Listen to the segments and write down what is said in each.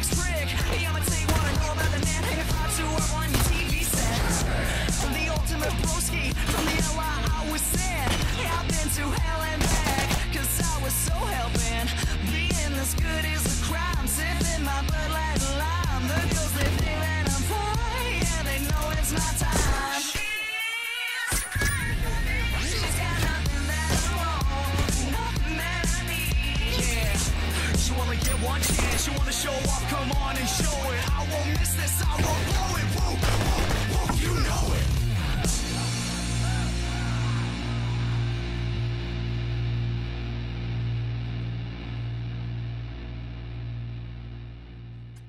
next trick. Hey, I'ma tell you what I know about the man hanging five two up on your TV set. I'm the ultimate broski from the LI I was sent. Yeah, I've been to hell and back. Cause I was so hell-bent. Being this good is a crime. Sipping my Bud Light lime. The girls, they think that I'm fine. Yeah, they know it's my time. Wanna get one wanna show off. Come on and show it. I won't miss this. I won't blow it. Woo, woo, woo, you know it.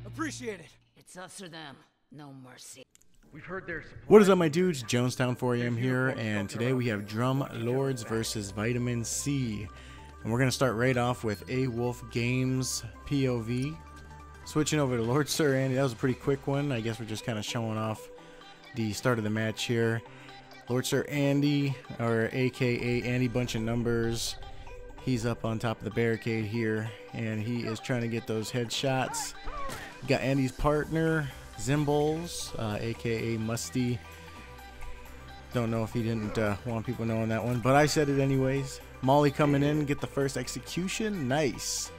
Appreciate it. It's us or them. No mercy. We've heard there's What is up, my dudes? Jonestown 4am here, and today we have Drum Lords versus Vitamin C. And we're going to start right off with A Wolf Games POV. Switching over to Lord Sir Andy, that was a pretty quick one. I guess we're just kind of showing off the start of the match here. Lord Sir Andy, or aka Andy Bunch of Numbers, he's up on top of the barricade here, and he is trying to get those headshots. Got Andy's partner, Zimbles, uh, aka Musty. Don't know if he didn't uh, want people knowing that one, but I said it anyways. Molly coming in, get the first execution. Nice.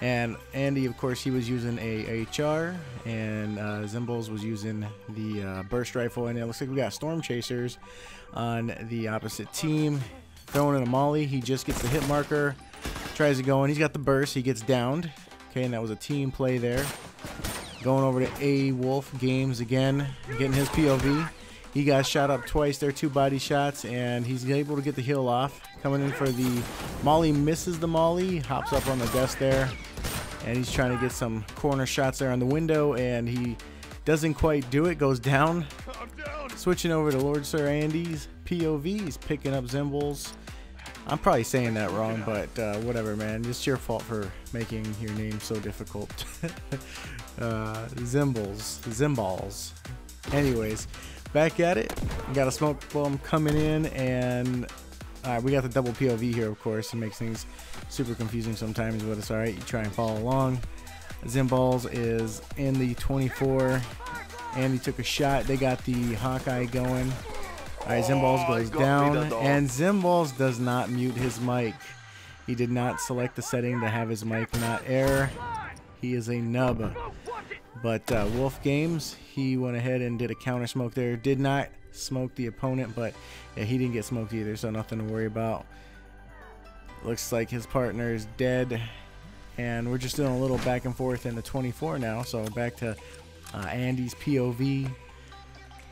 And Andy, of course, he was using a HR, and uh, Zimbles was using the uh, burst rifle. And it looks like we got Storm Chasers on the opposite team. Throwing in a Molly, he just gets the hit marker, tries to go in. He's got the burst, he gets downed. Okay, and that was a team play there. Going over to A Wolf Games again, getting his POV. He got shot up twice there, two body shots, and he's able to get the heal off. Coming in for the Molly, misses the Molly, hops up on the desk there, and he's trying to get some corner shots there on the window, and he doesn't quite do it, goes down. Switching over to Lord Sir Andy's POV, he's picking up Zimbles. I'm probably saying that wrong, but uh, whatever, man. It's your fault for making your name so difficult. uh, Zimbles, Zimballs. Anyways, back at it. We got a smoke bomb coming in, and right, we got the double POV here, of course. It makes things super confusing sometimes, but it's all right. You try and follow along. Zimballs is in the 24. Andy took a shot. They got the Hawkeye going. All right, Zimballs goes down, and Zimballs does not mute his mic. He did not select the setting to have his mic not air. He is a nub. But uh, Wolf Games, he went ahead and did a counter smoke there. Did not smoke the opponent, but yeah, he didn't get smoked either, so nothing to worry about. Looks like his partner is dead, and we're just doing a little back and forth in the 24 now. So back to uh, Andy's POV.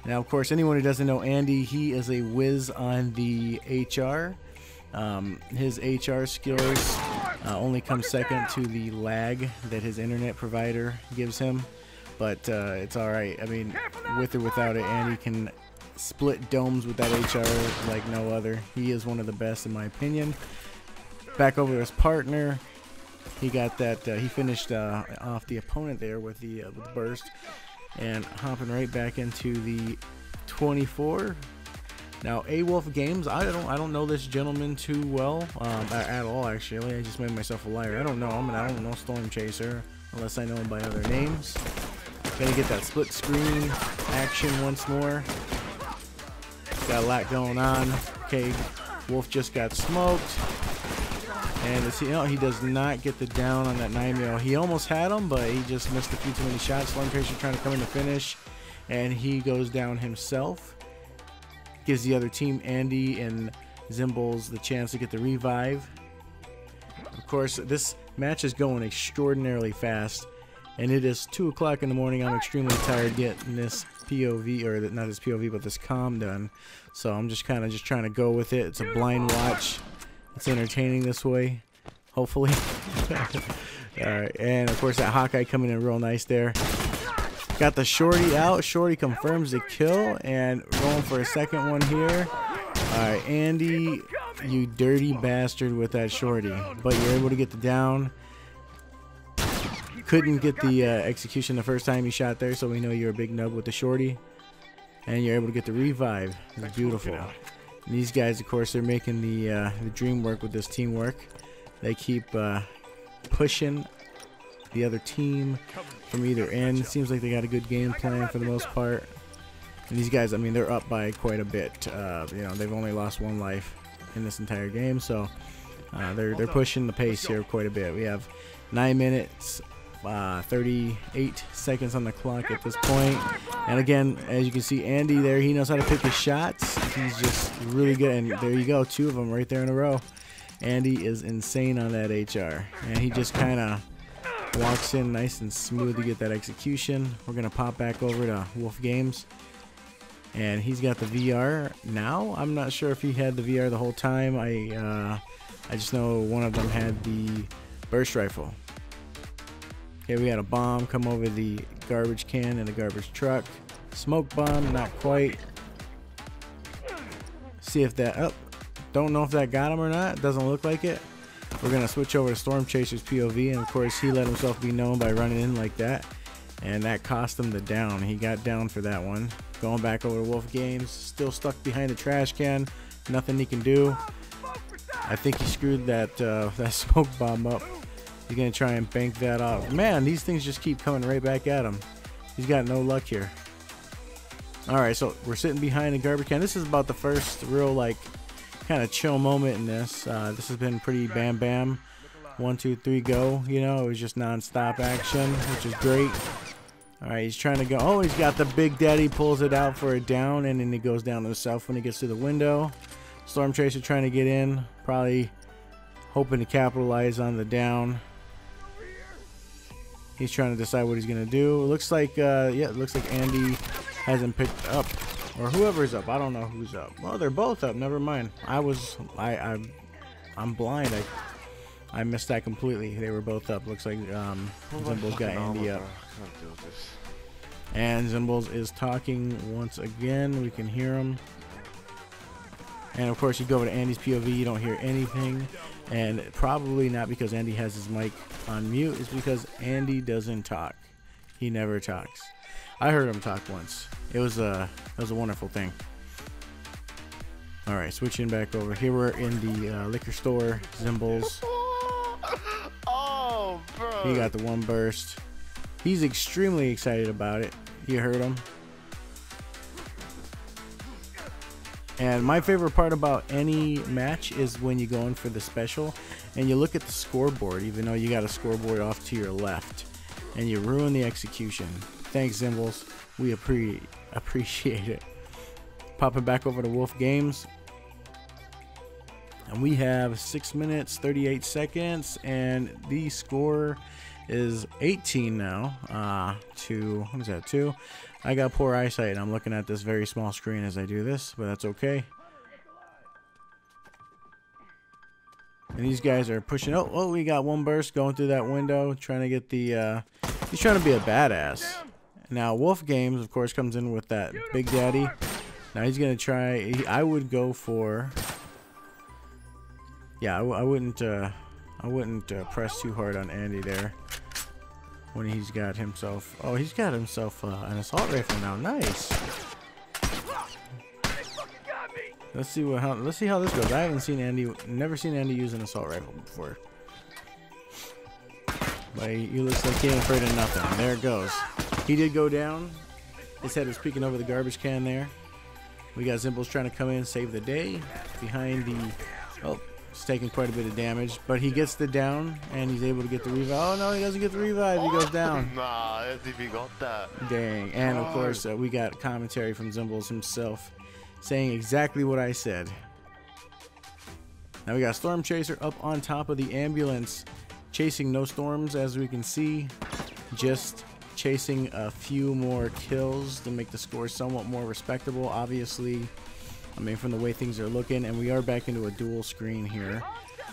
Now, of course, anyone who doesn't know Andy, he is a whiz on the HR. Um, his HR skills uh, only come second to the lag that his internet provider gives him, but uh, it's all right. I mean, with or without it, Andy can split domes with that HR like no other. He is one of the best, in my opinion. Back over to his partner. He got that. Uh, he finished uh, off the opponent there with the uh, with the burst, and hopping right back into the 24. Now, A Wolf Games, I don't I don't know this gentleman too well um, at, at all. Actually, I just made myself a liar. I don't know him, and I don't know Storm Chaser unless I know him by other names. Gonna get that split screen action once more. Got a lot going on. Okay, Wolf just got smoked. And you know, he does not get the down on that 9 mil. He almost had him, but he just missed a few too many shots. Storm Chaser trying to come in to finish. And he goes down himself. Gives the other team, Andy and Zimbles, the chance to get the revive. Of course, this match is going extraordinarily fast. And it is 2 o'clock in the morning. I'm extremely tired getting this POV, or not this POV, but this com done. So I'm just kind of just trying to go with it. It's a blind watch. It's entertaining this way, hopefully. Alright, and of course that Hawkeye coming in real nice there. Got the Shorty out. Shorty confirms the kill and rolling for a second one here. Alright, Andy, you dirty bastard with that Shorty. But you're able to get the down. Couldn't get the uh, execution the first time you shot there, so we know you're a big nub with the Shorty. and you're able to get the revive. It's beautiful. And these guys, of course, they're making the uh, the dream work with this teamwork. They keep uh, pushing the other team from either end. Seems like they got a good game plan for the most part. And these guys, I mean, they're up by quite a bit. Uh, you know, they've only lost one life in this entire game, so uh, they're they're pushing the pace here quite a bit. We have nine minutes, uh, 38 seconds on the clock at this point. And again, as you can see, Andy there, he knows how to pick his shots. He's just really good. And there you go, two of them right there in a row. Andy is insane on that HR, and he just kind of walks in nice and smooth to get that execution. We're gonna pop back over to Wolf Games and he's got the VR now. I'm not sure if he had the VR the whole time. I uh, I just know one of them had the burst rifle. Okay, we had a bomb come over the garbage can in the garbage truck. Smoke bomb, not quite. See if that. Oh, don't know if that got him or not. Doesn't look like it. We're gonna switch over to Storm Chaser's POV, and of course he let himself be known by running in like that, and that cost him the down. He got down for that one. Going back over to Wolf Games, still stuck behind the trash can. Nothing he can do. I think he screwed that uh, that smoke bomb up. He's gonna try and bank that off. Man, these things just keep coming right back at him. He's got no luck here. All right, so we're sitting behind the garbage can. This is about the first real like kind of chill moment in this. Uh, this has been pretty bam bam. One, two, three, go. You know, it was just non-stop action, which is great. All right, he's trying to go. Oh, he's got the Big Daddy, pulls it out for a down, and then he goes down to the south when he gets to the window. Storm Chaser trying to get in, probably hoping to capitalize on the down. He's trying to decide what he's going to do. It looks like, uh, yeah, it looks like Andy hasn't picked up, or whoever's up. I don't know who's up. Well, they're both up. Never mind. I was, I, I I'm blind. I, I missed that completely. They were both up. Looks like um, Zimbal's got Andy up. And Zimbles is talking once again. We can hear him. And of course, you go over to Andy's POV, you don't hear anything. And probably not because Andy has his mic on mute, it's because Andy doesn't talk. He never talks. I heard him talk once. It was a it was a wonderful thing. All right, switching back over here. We're in the uh, liquor store. Zimbles. Oh, bro. He got the one burst. He's extremely excited about it. You heard him. And my favorite part about any match is when you go in for the special and you look at the scoreboard, even though you got a scoreboard off to your left, and you ruin the execution. Thanks, Zimbles. We appre- appreciate it. Popping back over to Wolf Games. And we have 6 minutes, 38 seconds, and the score is 18 now uh, to, what is that, 2? I got poor eyesight and I'm looking at this very small screen as I do this, but that's okay. And these guys are pushing. Oh, oh, we got one burst going through that window, trying to get the. Uh, he's trying to be a badass. Now, Wolf Games, of course, comes in with that Big Daddy. Now he's gonna try. He, I would go for. Yeah, I wouldn't. Uh, I wouldn't uh, press too hard on Andy there. When he's got himself. Oh, he's got himself uh, an assault rifle now. Nice. Let's see what how let's see how this goes. I haven't seen Andy never seen Andy use an assault rifle before. But he, he looks like he ain't afraid of nothing. There it goes. He did go down. His head was peeking over the garbage can there. We got Zimbles trying to come in save the day. Behind the oh He's taking quite a bit of damage, but he gets the down and he's able to get the revive. Oh no, he doesn't get the revive. He goes down. Nah, as if he got that. Dang. And of course, uh, we got commentary from Zimbles himself saying exactly what I said. Now we got Storm Chaser up on top of the ambulance, chasing no storms as we can see. Just chasing a few more kills to make the score somewhat more respectable. Obviously, I mean, from the way things are looking, and we are back into a dual screen here.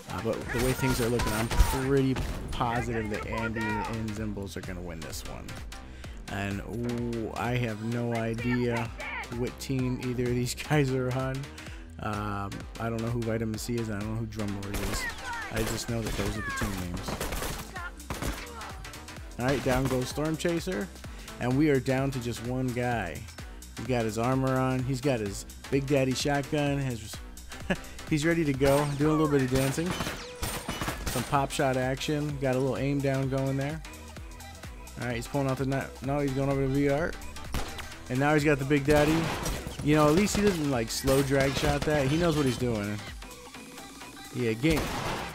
Uh, but the way things are looking, I'm pretty positive that Andy and Zimbles are going to win this one. And ooh, I have no idea what team either of these guys are on. Um, I don't know who Vitamin C is, and I don't know who Drumlord is. I just know that those are the team names. Alright, down goes Storm Chaser. And we are down to just one guy. He got his armor on. He's got his Big Daddy shotgun. He's ready to go. Doing a little bit of dancing. Some pop shot action. Got a little aim down going there. All right, he's pulling out the net. No, he's going over to VR. And now he's got the Big Daddy. You know, at least he doesn't like slow drag shot that. He knows what he's doing. Yeah, game.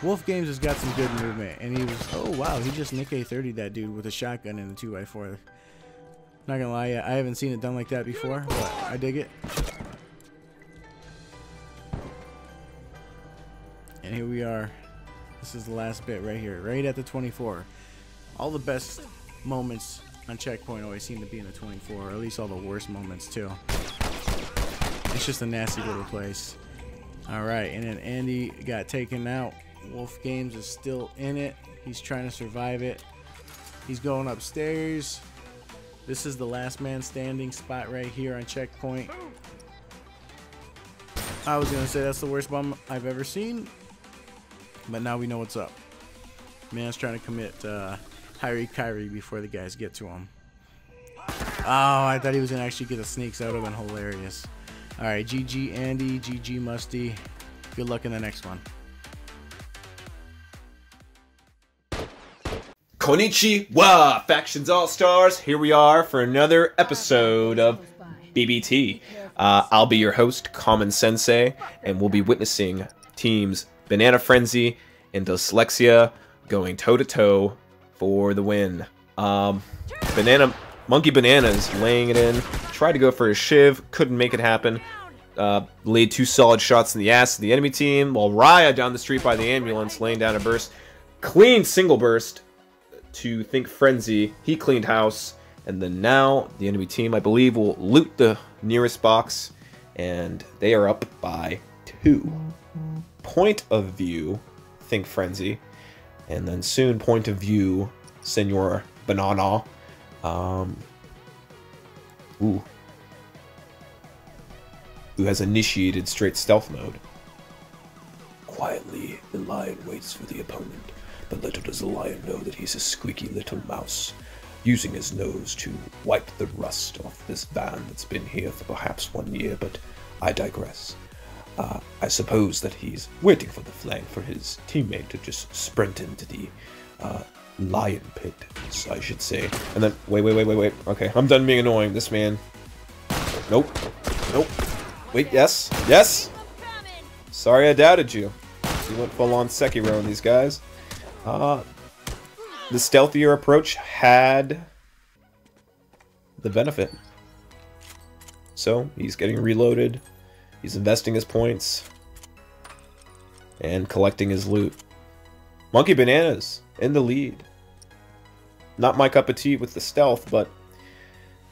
Wolf Games has got some good movement, and he was. Oh wow, he just Nick A30 that dude with a shotgun and a two x four. Not gonna lie, I haven't seen it done like that before, but I dig it. And here we are. This is the last bit right here, right at the 24. All the best moments on checkpoint always seem to be in the 24, or at least all the worst moments too. It's just a nasty little place. All right, and then Andy got taken out. Wolf Games is still in it. He's trying to survive it. He's going upstairs. This is the last man standing spot right here on checkpoint. I was gonna say that's the worst bomb I've ever seen, but now we know what's up. Man's trying to commit uh, Hyrie Kyrie before the guys get to him. Oh, I thought he was gonna actually get the sneaks. That would have been hilarious. All right, GG Andy, GG Musty. Good luck in the next one. Konnichiwa, Factions All Stars. Here we are for another episode of BBT. Uh, I'll be your host, Common Sensei, and we'll be witnessing teams Banana Frenzy and Dyslexia going toe to toe for the win. Um, Banana Monkey Bananas laying it in, tried to go for a shiv, couldn't make it happen. Uh, laid two solid shots in the ass of the enemy team, while Raya down the street by the ambulance laying down a burst. Clean single burst to Think Frenzy. He cleaned house. And then now the enemy team, I believe, will loot the nearest box. And they are up by two. Point of view, Think Frenzy. And then soon, point of view, Senor Banana. Um, ooh. Who has initiated straight stealth mode. Quietly, the lion waits for the opponent but little does the lion know that he's a squeaky little mouse, using his nose to wipe the rust off this van that's been here for perhaps one year, but I digress. Uh, I suppose that he's waiting for the flank for his teammate to just sprint into the uh, lion pit, I should say. And then, wait, wait, wait, wait, wait. Okay, I'm done being annoying. This man. Nope. Nope. Wait, yes. Yes! Sorry I doubted you. You went full on Sekiro on these guys. Uh, the stealthier approach had the benefit. So he's getting reloaded, he's investing his points, and collecting his loot. Monkey Bananas in the lead. Not my cup of tea with the stealth, but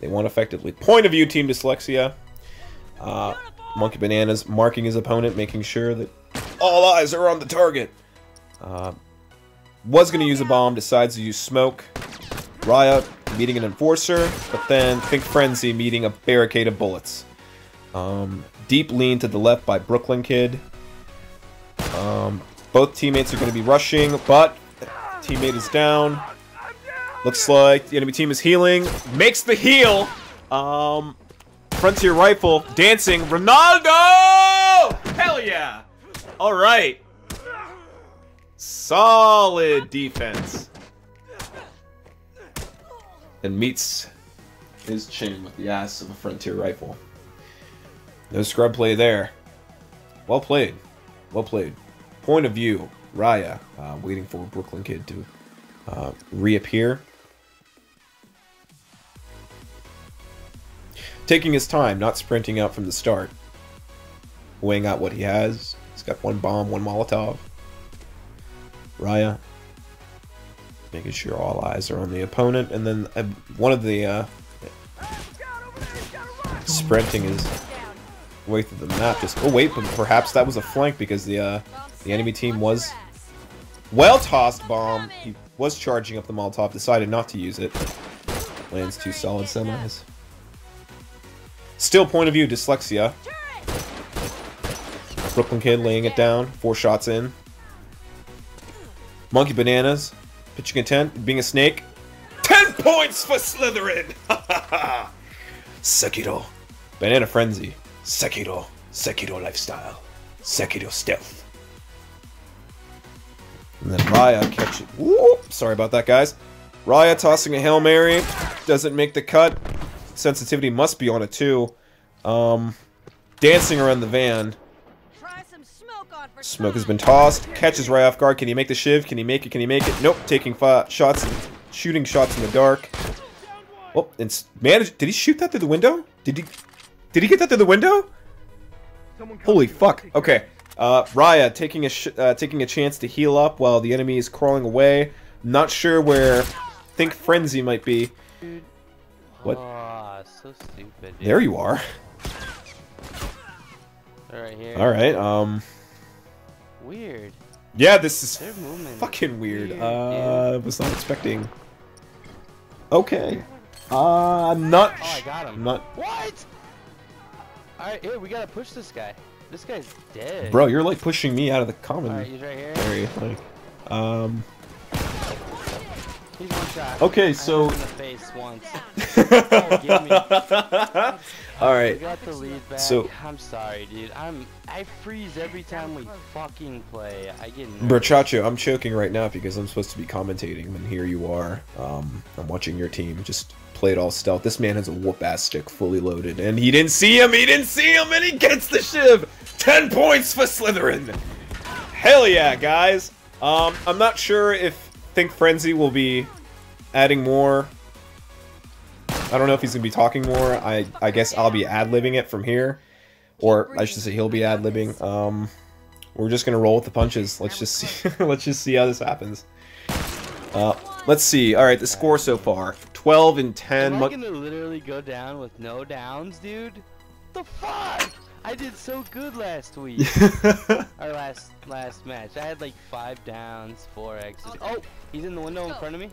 they won effectively. Point of view, Team Dyslexia. Uh, Monkey Bananas marking his opponent, making sure that all eyes are on the target. Uh, was going to use a bomb, decides to use smoke. Riot meeting an enforcer, but then Think Frenzy meeting a barricade of bullets. Um, deep lean to the left by Brooklyn Kid. Um, both teammates are going to be rushing, but teammate is down. Looks like the enemy team is healing. Makes the heal. Um, Frontier Rifle dancing. Ronaldo! Hell yeah! All right. Solid defense. And meets his chin with the ass of a frontier rifle. No scrub play there. Well played. Well played. Point of view, Raya, uh, waiting for Brooklyn Kid to uh, reappear. Taking his time, not sprinting out from the start. Weighing out what he has. He's got one bomb, one Molotov. Raya. Making sure all eyes are on the opponent. And then uh, one of the uh, sprinting is way through the map. Just oh wait, but perhaps that was a flank because the uh, the enemy team was well tossed bomb. He was charging up the Molotov, decided not to use it. Lands two solid semis. Still point of view, dyslexia. Brooklyn Kid laying it down, four shots in. Monkey Bananas, pitching a tent, being a snake. 10 points for Slytherin! Sekiro. Banana Frenzy. Sekiro. Sekiro lifestyle. Sekiro stealth. And then Raya catching. Whoop! Sorry about that, guys. Raya tossing a Hail Mary. Doesn't make the cut. Sensitivity must be on it, too. Um, dancing around the van. Smoke on for Smoke has been tossed. Catches Raya off guard. Can he make the shiv? Can he make it? Can he make it? Nope. Taking shots. Shooting shots in the dark. Oh, and managed. Did he shoot that through the window? Did he? Did he get that through the window? Holy fuck. Okay. Uh, Raya taking a sh uh, taking a chance to heal up while the enemy is crawling away. Not sure where Think Frenzy might be. What? Oh, so stupid. There you are. They're here. All right. Um. Weird. Yeah, this is fucking weird. Weird, uh, was not expecting. Okay. Uh, I'm not. Oh, I got him. I'm not. What? Alright, here, we gotta push this guy. This guy's dead. Bro, you're like pushing me out of the common Alright, he's right here. area. Like, um. He's one shot. Okay, I so- him in the face once. oh, All We got the lead back. So- I'm sorry, dude. I'm I freeze every time we fucking play. I get nervous. Brachacho, I'm choking right now because I'm supposed to be commentating, and here you are. Um, I'm watching your team just play it all stealth. This man has a whoop ass stick fully loaded, and he didn't see him. He didn't see him, and he gets the shiv. Ten points for Slytherin. Hell yeah, guys. Um, I'm not sure if Think Frenzy will be adding more. I don't know if he's gonna be talking more. I I guess I'll be ad libbing it from here, or I should say he'll be ad libbing. Um, we're just gonna roll with the punches. Let's just see. let's just see how this happens. Uh, let's see. All right, the score so far: twelve and ten. Am I gonna literally go down with no downs, dude? The fuck? I did so good last week. Our last last match. I had like five downs, four X's. Oh, he's in the window in front of me.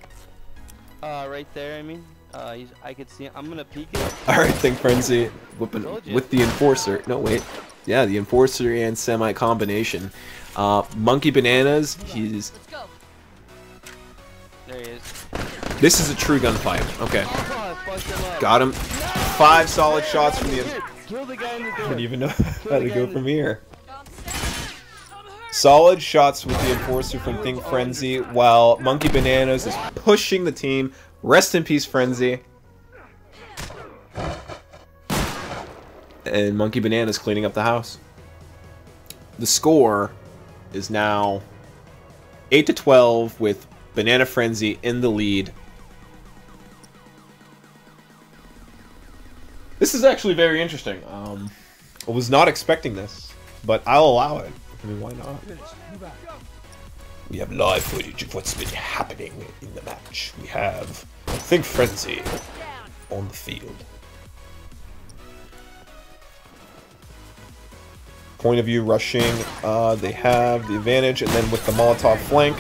Uh, right there. I mean, uh, he's. I could see. Him. I'm gonna peek it. All right, think frenzy whipping with the enforcer. No wait, yeah, the enforcer and semi combination. Uh, monkey bananas. He's. There he is. This is a true gunfight. Okay, Oh, I fucked him up. got him. Five solid shots from the. Kill the guy in the I door. don't even know how to go from here. Solid shots with the enforcer from Think Frenzy, while Monkey Bananas is pushing the team. Rest in peace, Frenzy. And Monkey Bananas cleaning up the house. The score is now 8 to 12 with Banana Frenzy in the lead. This is actually very interesting. Um, I was not expecting this, but I'll allow it. I mean, why not? We have live footage of what's been happening in the match. We have I Think Frenzy on the field. Point of view rushing, uh, they have the advantage, and then with the Molotov flank,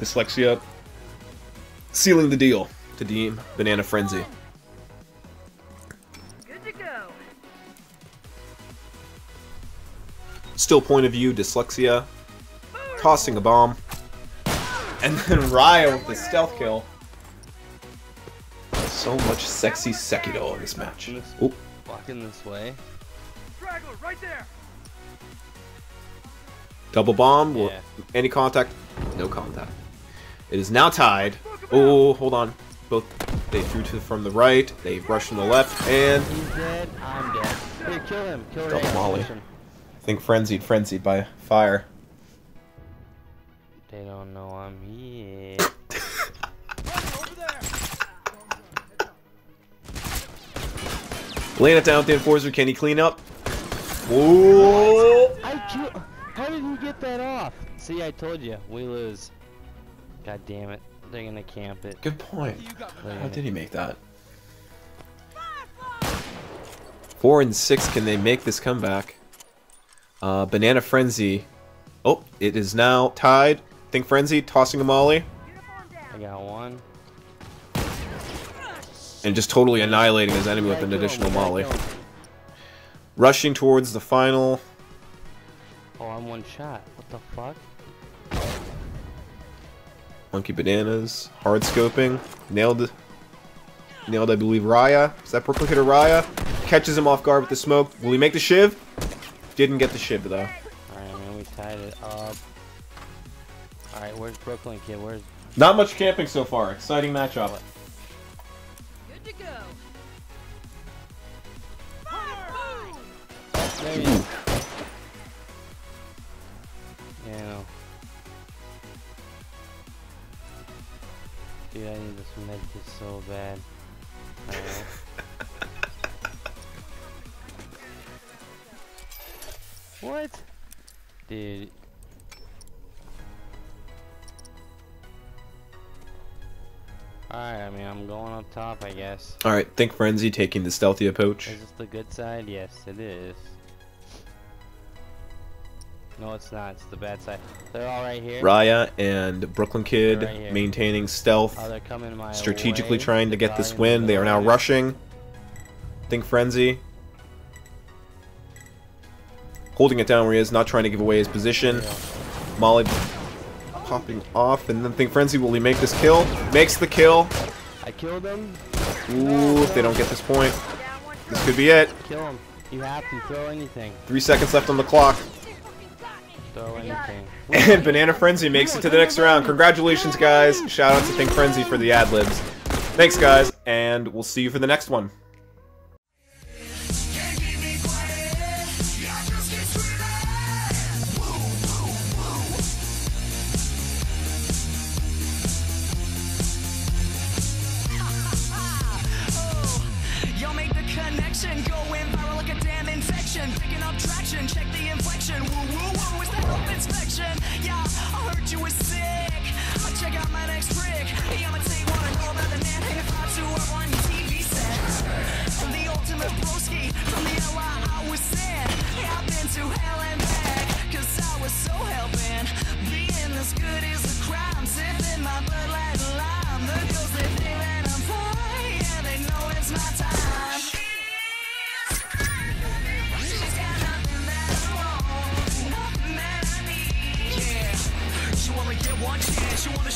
Dyslexia sealing the deal to deem Banana Frenzy. Good to go. Still point of view, Dyslexia, tossing a bomb, and then Raya with the stealth kill. So much sexy Sekido in this match. Oop. Walking this way. Double bomb. Yeah. Any contact? No contact. It is now tied. Oh, hold on. Both they threw to from the right. They rushed from the left, and He's dead. I'm dead. Here, kill him. Kill Double Ray. molly. I think frenzied, frenzied by fire. They don't know I'm here. Laying it down with the enforcer. Can he clean up? Whoa! I. How did he get that off? See, I told you. We lose. God damn it. They're gonna camp it. Good point. How gonna- did he make that? Four and six. Can they make this comeback? Uh, Banana Frenzy. Oh, it is now tied. Think Frenzy tossing a molly I got one. and just totally annihilating his enemy with an additional molly. Rushing towards the final. Oh, I'm one shot. What the fuck? Monkey Bananas. Hard scoping. Nailed. Nailed, I believe, Raya. Is that Replicator Raya? catches him off guard with the smoke. Will he make the shiv? Didn't get the shiv though. Alright, man, we tied it up. Alright, where's Brooklyn Kid? Where's Not much camping so far. Exciting matchup. Good to go. There. Yeah. Dude, I need this medkit so bad. Alright. what? Dude. Alright, I mean, I'm going up top, I guess. All right, think frenzy taking the stealthy approach. Is this the good side? Yes, it is. No, it's not. It's the bad side. They're all right here. Raya and Brooklyn Kid Right maintaining stealth, Oh, they're coming my strategically way. trying to get this win. They are now right. rushing. Think frenzy. Holding it down where he is, not trying to give away his position. Molly popping off, and then think frenzy. Will he make this kill? Makes the kill. I killed him. Ooh, if they don't get this point, this could be it. Kill him. You have to throw anything. Three seconds left on the clock. Throw anything. And Banana Frenzy makes it to the next round. Congratulations, guys. Shout out to Think Frenzy for the ad libs. Thanks, guys, and we'll see you for the next one. To hell and back, I was so hell-bent. Being this good is a crime. Sipping my Bud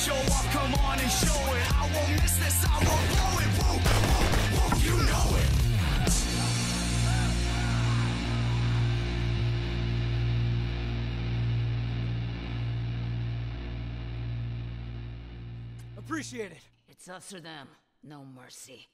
show off. Come on and show it. I won't miss this. I won't blow it. Woo, woo, woo, you know it. It's us or them. No mercy.